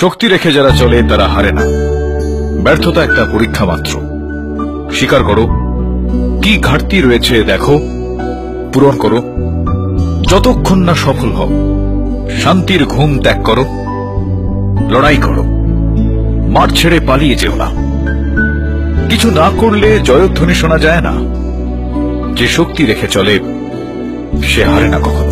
শক্তি রেখে যারা চলে, তারা হারে না। ব্যর্থতা একটা পরীক্ষা মাত্র। স্বীকার করো, কি ঘাটতি রয়েছে দেখো, পূরণ করো। যতক্ষণ না সফল হও, শান্তির ঘুম ত্যাগ করো, লড়াই করো। মাঠ ছেড়ে পালিয়ে যেও না। কিছু না করলে জয়ধ্বনি শোনা যায় না। যে শক্তি রেখে চলে, সে হারে না কখনো।